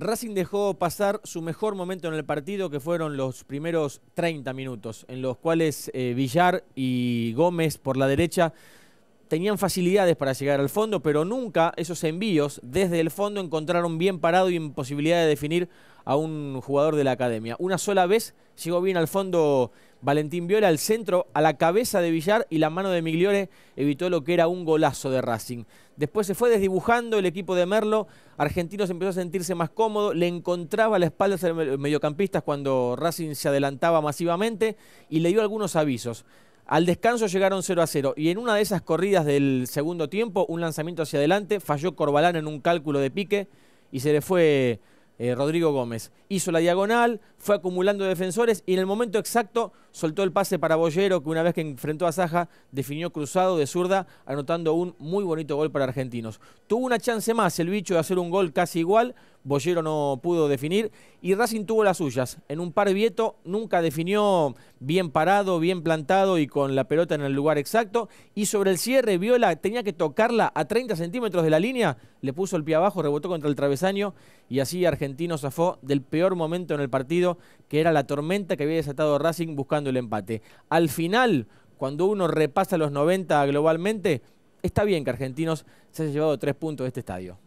Racing dejó pasar su mejor momento en el partido, que fueron los primeros 30 minutos, en los cuales eh, Villar y Gómez por la derecha tenían facilidades para llegar al fondo, pero nunca esos envíos desde el fondo encontraron bien parado y en posibilidad de definir a un jugador de la academia. Una sola vez llegó bien al fondo Valentín Viola al centro, a la cabeza de Villar y la mano de Migliore evitó lo que era un golazo de Racing. Después se fue desdibujando el equipo de Merlo, Argentinos empezó a sentirse más cómodo, le encontraba a la espalda a los mediocampistas cuando Racing se adelantaba masivamente y le dio algunos avisos. Al descanso llegaron 0 a 0 y en una de esas corridas del segundo tiempo, un lanzamiento hacia adelante, falló Corbalán en un cálculo de pique y se le fue eh, Rodrigo Gómez. Hizo la diagonal, fue acumulando defensores y en el momento exacto soltó el pase para Bollero, que una vez que enfrentó a Saja, definió cruzado de zurda, anotando un muy bonito gol para Argentinos. Tuvo una chance más el bicho de hacer un gol casi igual, Bollero no pudo definir y Racing tuvo las suyas. En un par vieto nunca definió bien parado, bien plantado y con la pelota en el lugar exacto. Y sobre el cierre, Viola tenía que tocarla a 30 centímetros de la línea, le puso el pie abajo, rebotó contra el travesaño y así Argentino zafó del peor momento en el partido, que era la tormenta que había desatado Racing buscando el empate. Al final, cuando uno repasa los 90 globalmente, está bien que Argentinos se haya llevado tres puntos de este estadio.